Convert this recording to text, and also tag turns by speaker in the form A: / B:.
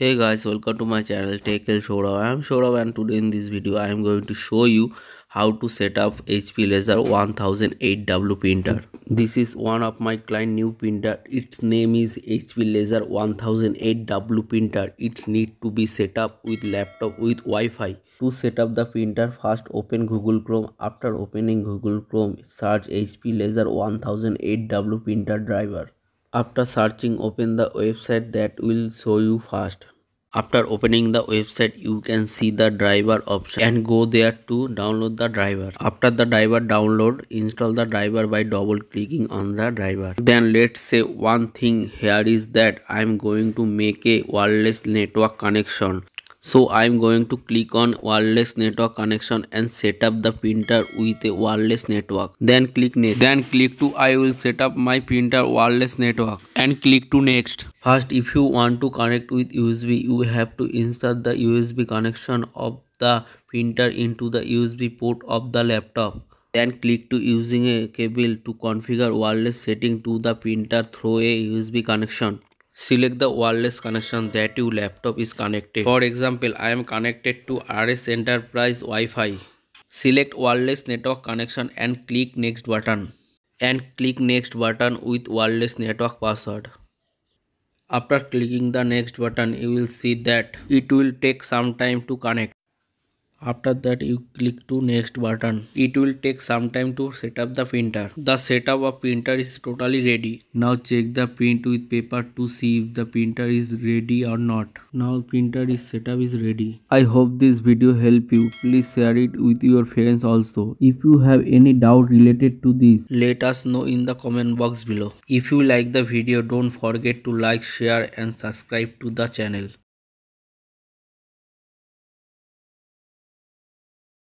A: hey guys welcome to my channel Tech Help Sourav i am Sourav and today in this video i am going to show you how to set up hp laser 1008w printer. This is one of my client new printer. Its name is hp laser 1008w printer. It's need to be set up with laptop with wi-fi. To set up the printer first open google chrome. After opening google chrome search hp laser 1008w printer driver after searching open the website that will show you first after opening the website you can see the driver option and go there to download the driver. After the driver download install the driver by double clicking on the driver. Then let's say one thing here is that i'm going to make a wireless network connection so i'm going to click on wireless network connection and set up the printer with a wireless network. Then click next. Then click to i will set up my printer wireless network and click to next. First if you want to connect with usb you have to insert the usb connection of the printer into the usb port of the laptop. Then click to using a cable to configure wireless setting to the printer through a usb connection Select the wireless connection that your laptop is connected. For example, I am connected to RS Enterprise Wi-Fi. Select wireless network connection and click next button. And click next button with wireless network password. After clicking the next button, you will see that it will take some time to connect after that you click to next button. It will take some time to set up the printer. The setup of printer is totally ready. Now check the print with paper to see if the printer is ready or not. Now printer is setup is ready. I hope this video help you. Please share it with your friends also. If you have any doubt related to this let us know in the comment box below. If you like the video don't forget to like share and subscribe to the channel